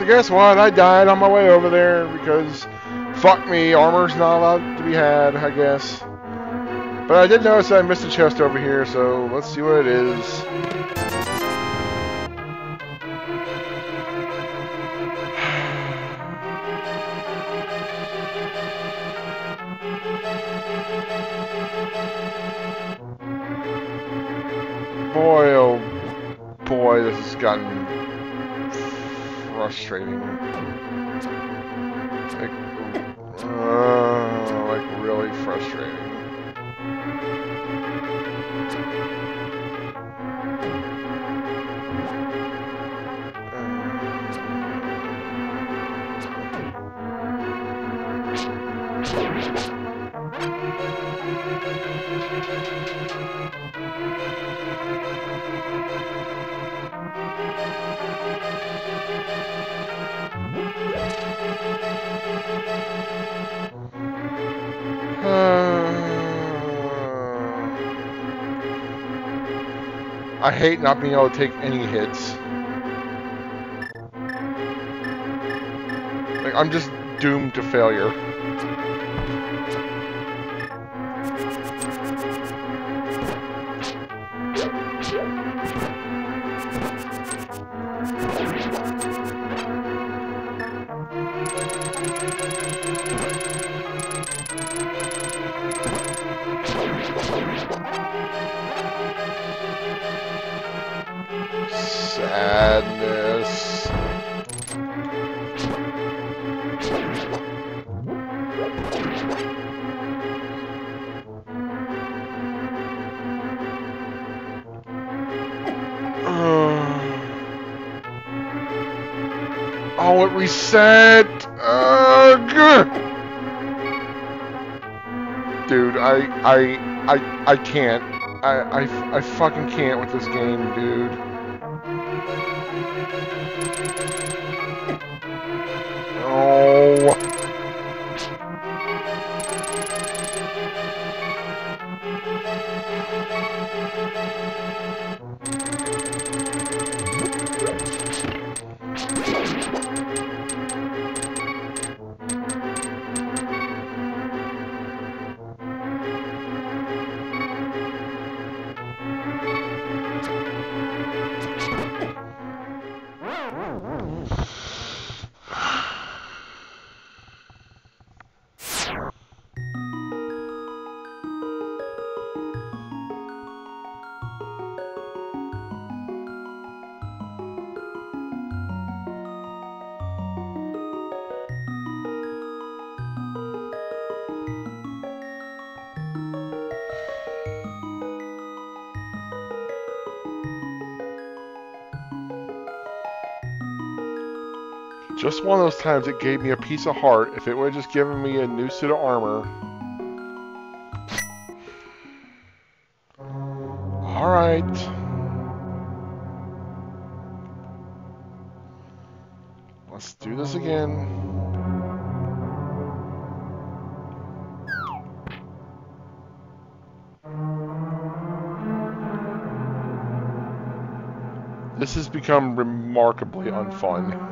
So guess what? I died on my way over there because fuck me, armor's not allowed to be had, I guess. But I did notice I missed a chest over here, so let's see what it is. I hate not being able to take any hits. Like, I'm just doomed to failure. Oh, it reset! Ugh! Dude, I, I, I, I can't. I, I, I fucking can't with this game, dude. Just one of those times it gave me a piece of heart. If it would have just given me a new suit of armor. Alright. Let's do this again. This has become remarkably unfun.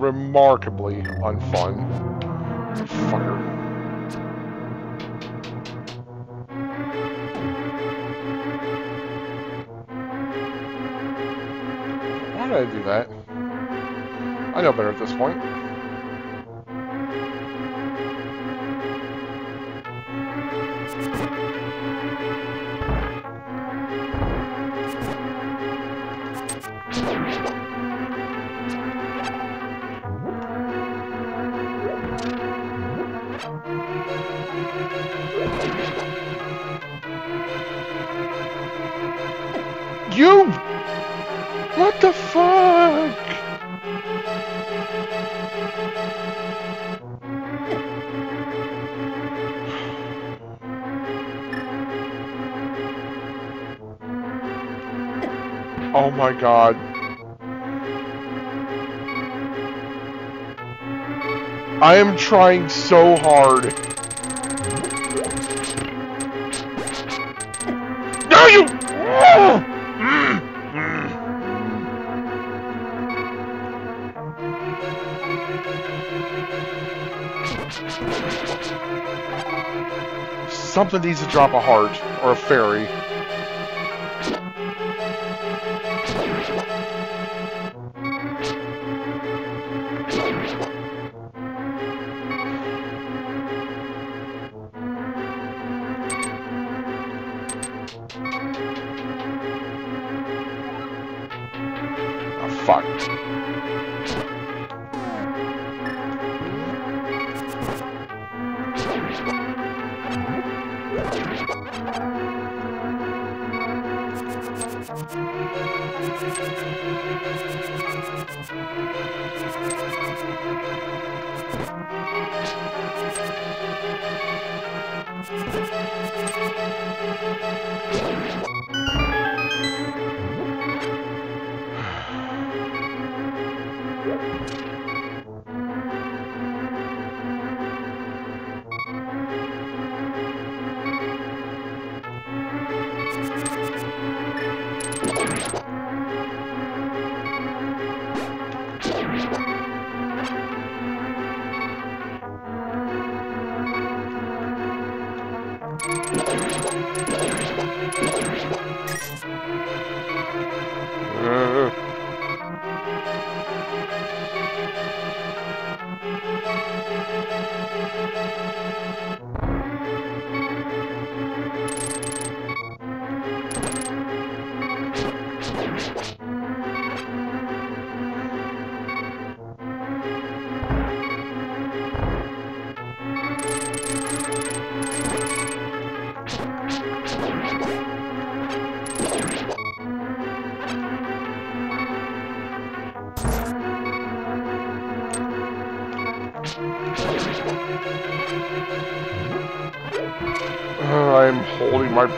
Remarkably unfun. Fucker. Why did I do that? I know better at this point. Oh my god. I am trying so hard. No, you... Something needs to drop a heart, or a fairy.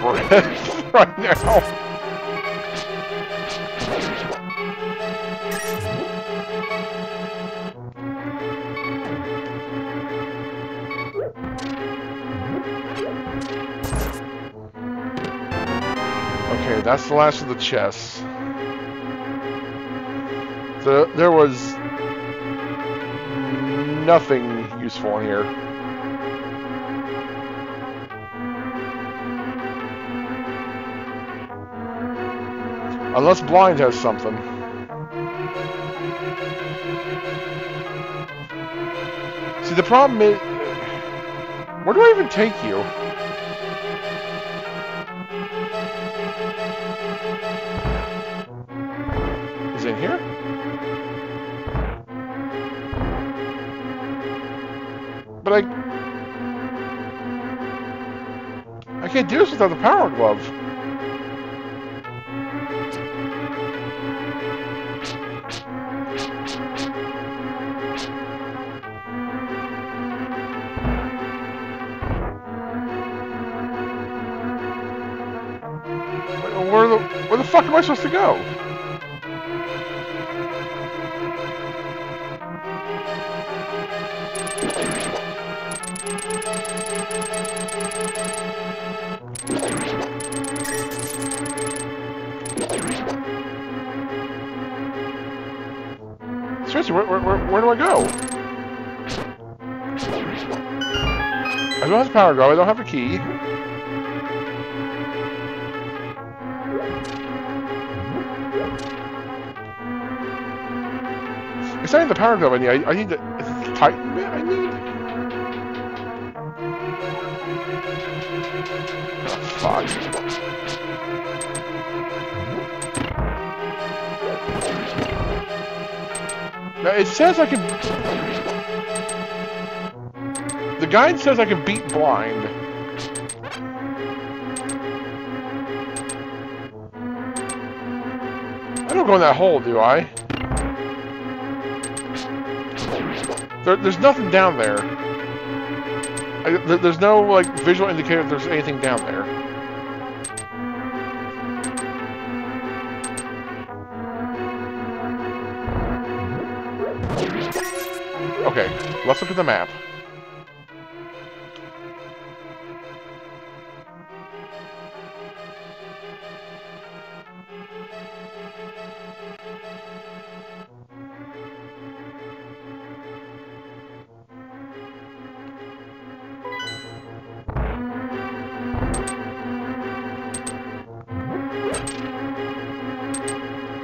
Right now. Okay, that's the last of the chests. The, there was nothing useful in here. Unless Blind has something. See, the problem is... Where do I even take you? Is it here? But I... I can't do this without the power glove. Where the where the fuck am I supposed to go? Seriously, where, where, where, do I go? I don't have the power glove, I don't have a key. It's not the I need. I, need I need. Oh, fuck. Now, it says I can... The guide says I can beat blind. I don't go in that hole, do I? There, there's nothing down there. I, there. There's no like visual indicator there's anything down there. Okay, let's look at the map.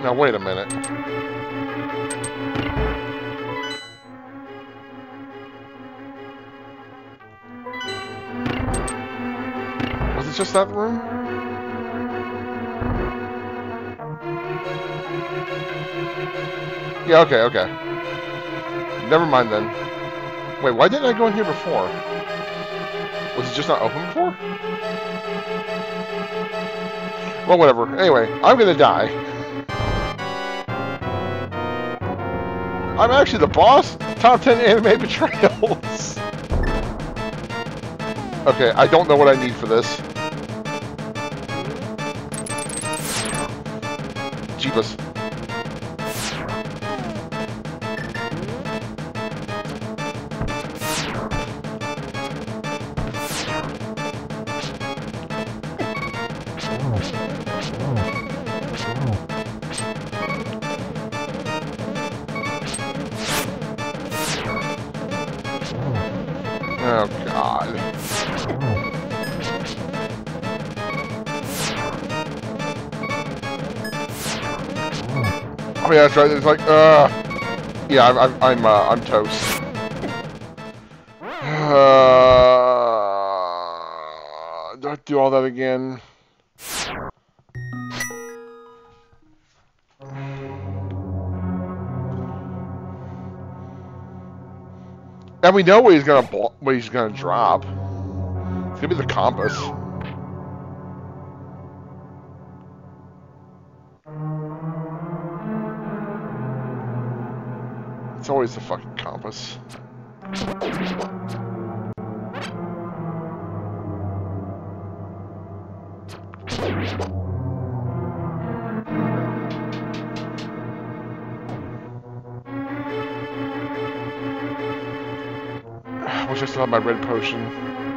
Now, wait a minute. Was it just that room? Yeah, okay, okay. Never mind then. Wait, why didn't I go in here before? Was it just not open before? Well, whatever. Anyway, I'm gonna die. I'm actually the boss? Top 10 anime betrayals. okay, I don't know what I need for this. Jeebus. Oh, Yeah, that's right. It's like, uh... Yeah, I'm, I'm, I'm, uh, I'm toast. Uh... Do I do all that again? And we know what he's gonna what he's gonna drop. It's gonna be the compass. It's always the fucking compass. I wish I still had my red potion.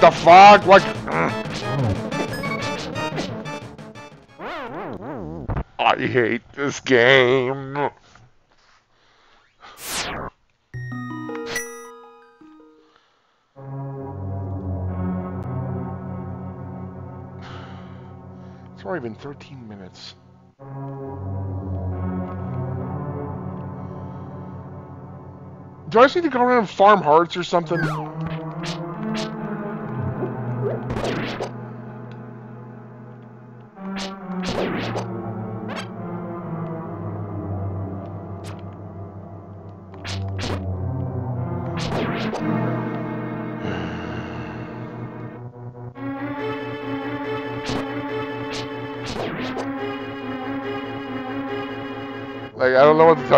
What the fuck? What? I hate this game. It's already been 13 minutes. Do I just need to go around and farm hearts or something?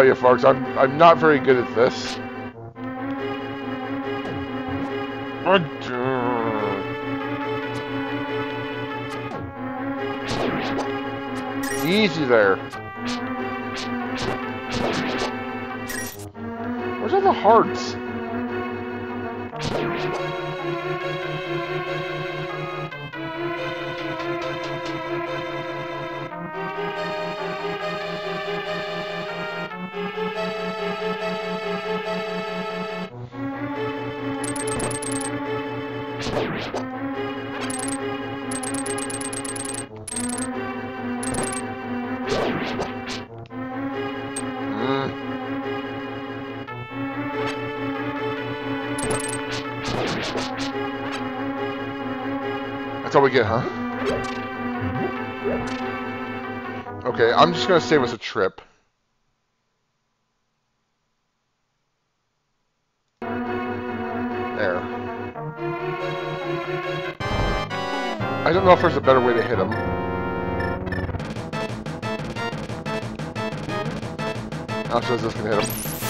Tell you, folks. I'm I'm not very good at this. Easy there. Where's all the hearts? Mm. That's all we get, huh? Mm-hmm. Okay, I'm just gonna save us a trip. I don't know if there's a better way to hit him. How sure is this gonna hit him?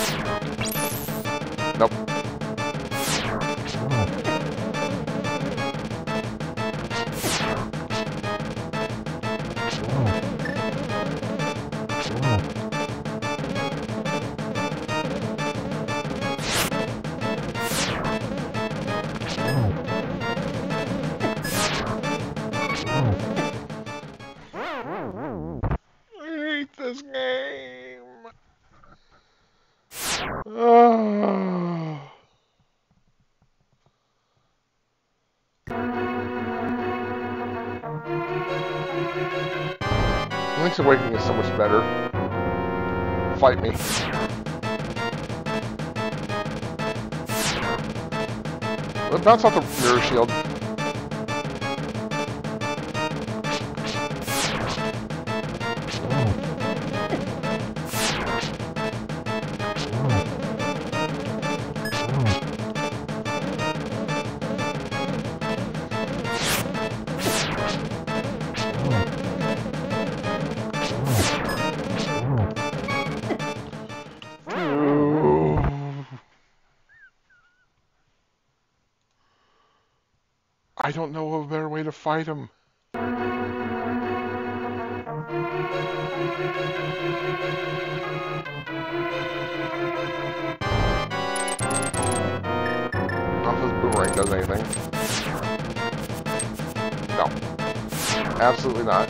Bounce off the mirror shield. Fight him. Not this boomerang does anything. No. Absolutely not.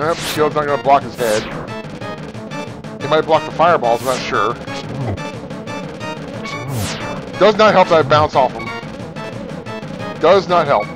Nope, shield's not gonna block his head. He might block the fireballs, I'm not sure. Does not help that I bounce off him. Does not help.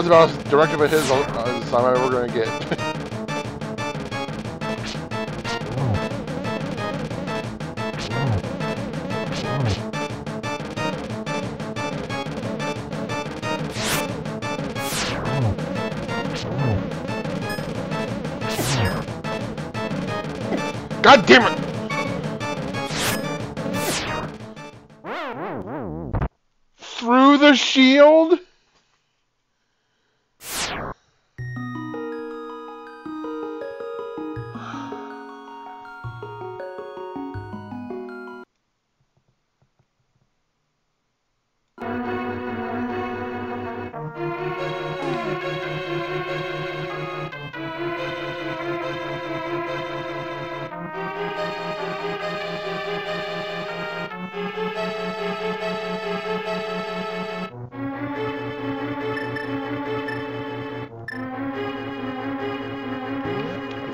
Was about as directive at his uh, as I'm ever gonna get. God damn it! Through the shield?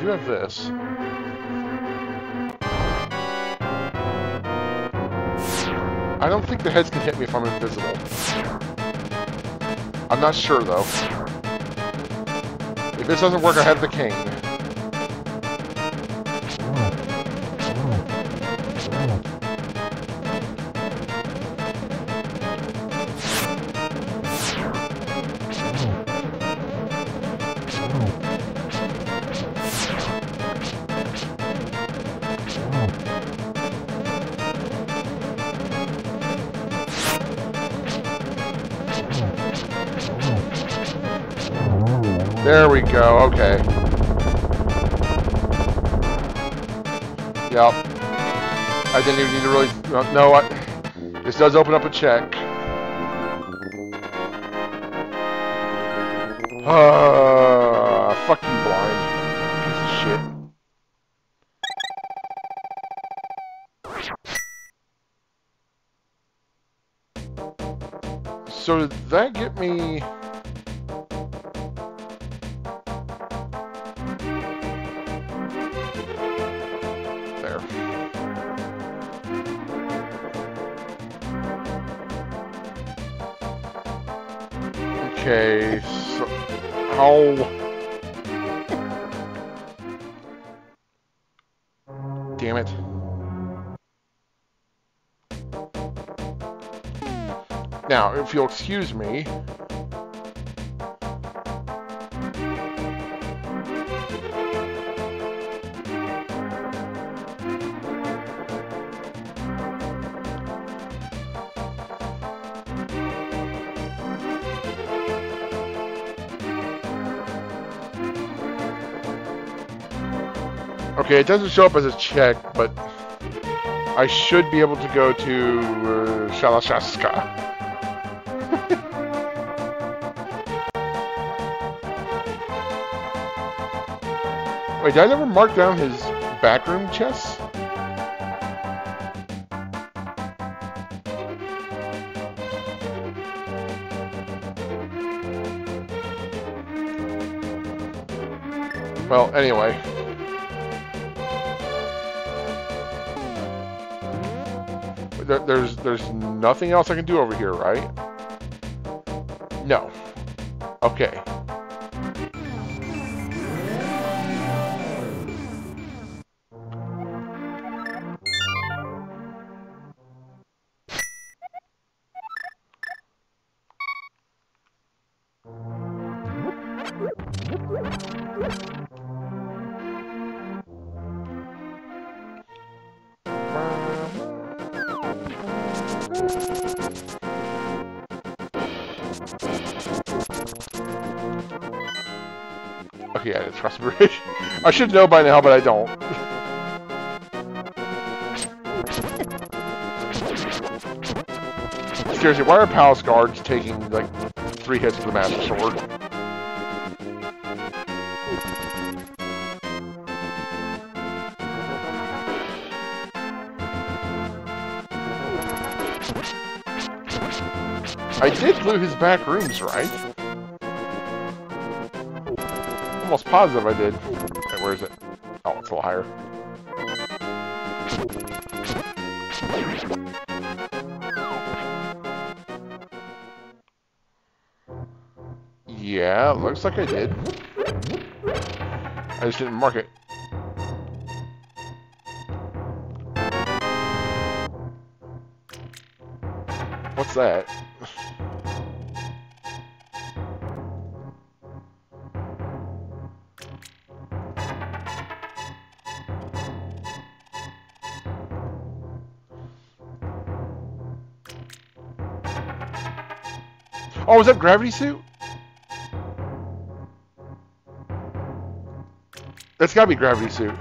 This. I don't think the heads can hit me if I'm invisible. I'm not sure though. If this doesn't work, I have the cane. Uh, No, I, this does open up a check. Uh, fuck you, blind. Piece of shit. So did that get me... Ow. Damn it. Now, if you'll excuse me... Okay, it doesn't show up as a check, but I should be able to go to uh, Shalashaska. Wait, did I never mark down his backroom chests? Well, anyway. There, there's there's nothing else I can do over here, right? No. Okay. Bridge. I should know by now, but I don't. Seriously, why are palace guards taking like three hits with the master sword? I did loot his back rooms, right? Almost positive I did. Wait, where is it? Oh, it's a little higher. Yeah, looks like I did. I just didn't mark it. What's that? Oh, is that gravity suit? That's gotta be gravity suit.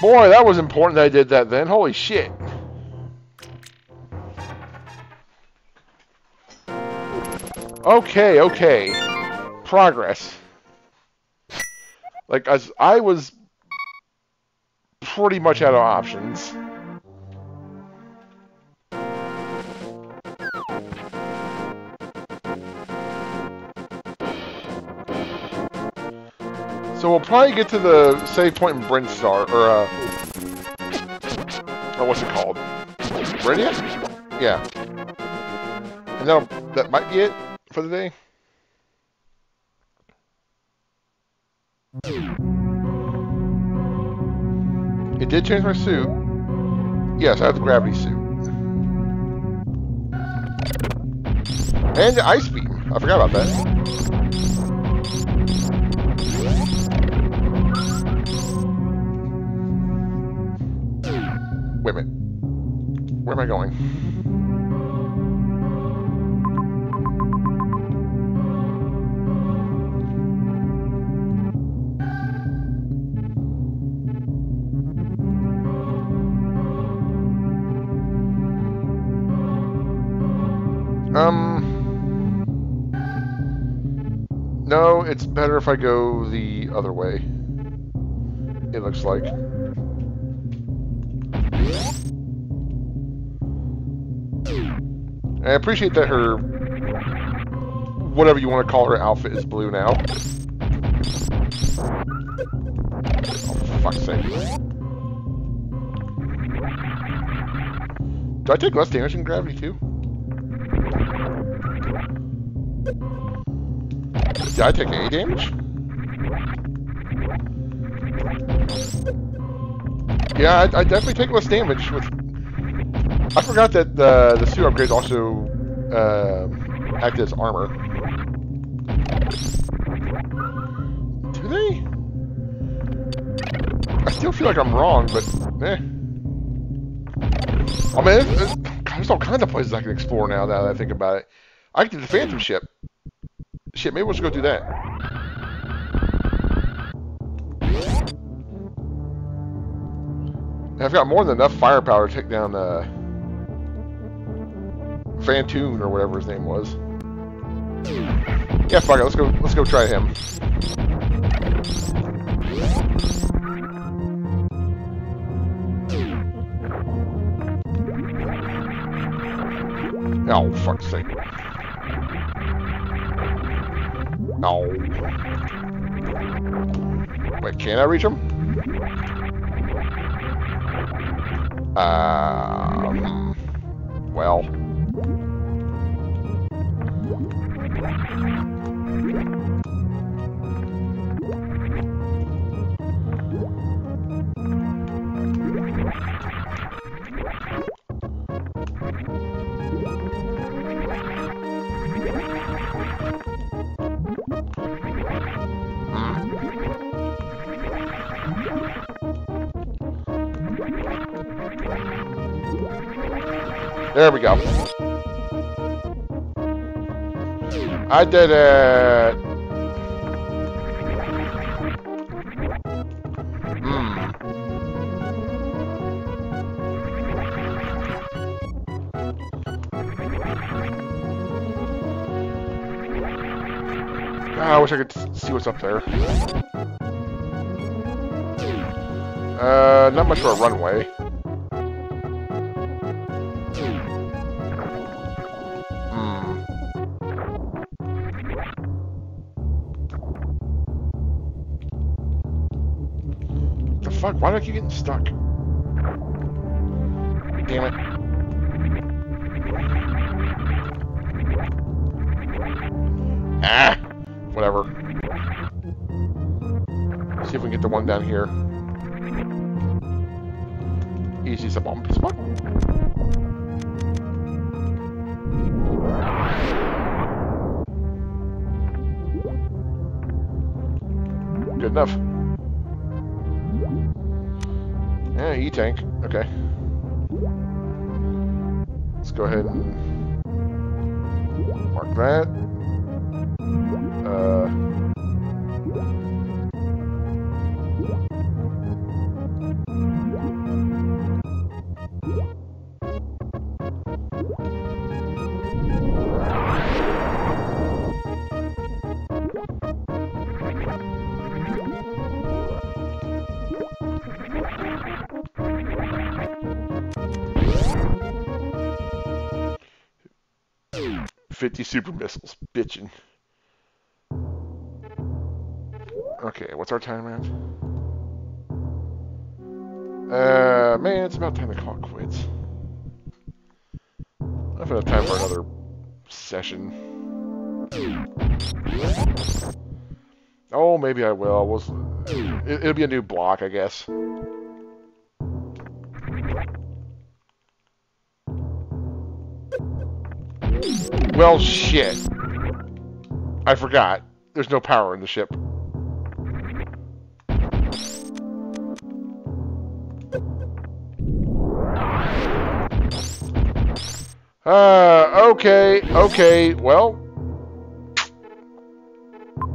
Boy, that was important that I did that then. Holy shit. Okay, okay. Progress. Like, as I was pretty much out of options. So we'll probably get to the save point in Brinstar, or, uh... Oh, what's it called? Meridian? Yeah. And that'll, that might be it for the day. It did change my suit. Yes, I have the gravity suit. And the ice beam. I forgot about that. Wait a minute. Where am I going? Um... No, it's better if I go the other way. It looks like. I appreciate that her, whatever you want to call her outfit is blue now. Oh, fuck's sake. Do I take less damage in gravity too? Did I take any damage? Yeah, I, I definitely take less damage with I forgot that the the suit upgrades also uh, act as armor. Do they? I still feel like I'm wrong, but eh. I mean, it's, it's, there's all kinds of places I can explore now. Now that I think about it, I can do the Phantom ship. Shit, maybe we'll just go do that. I've got more than enough firepower to take down uh, Fantoon or whatever his name was. Yeah, fuck it. Let's go. Let's go try him. Oh, fuck's sake. No. Wait, can I reach him? Um. Well. There we go. I did it. Hmm. Ah, I wish I could see what's up there. Uh, not much of a runway. Do I keep getting stuck? Damn it. Ah! Whatever. See if we can get the one down here. Easy as a bump. Spot. Good enough. Yeah, E-tank. Okay. Let's go ahead and mark that. Uh, super missiles. Bitching. Okay, what's our time at? Uh, man, it's about time to call it quits. I've enough time for another session. Oh, maybe I will. It'll be a new block, I guess. Well, shit. I forgot. There's no power in the ship. Uh, okay, okay, well...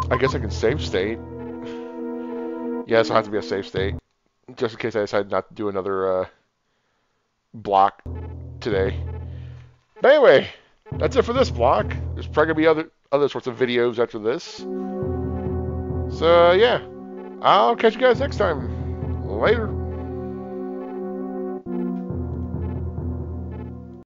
I guess I can save state. Yes, I have to be a safe state. Just in case I decide not to do another, uh, block today. But anyway that's it for this block. There's probably going to be other, other sorts of videos after this. So, yeah. I'll catch you guys next time. Later.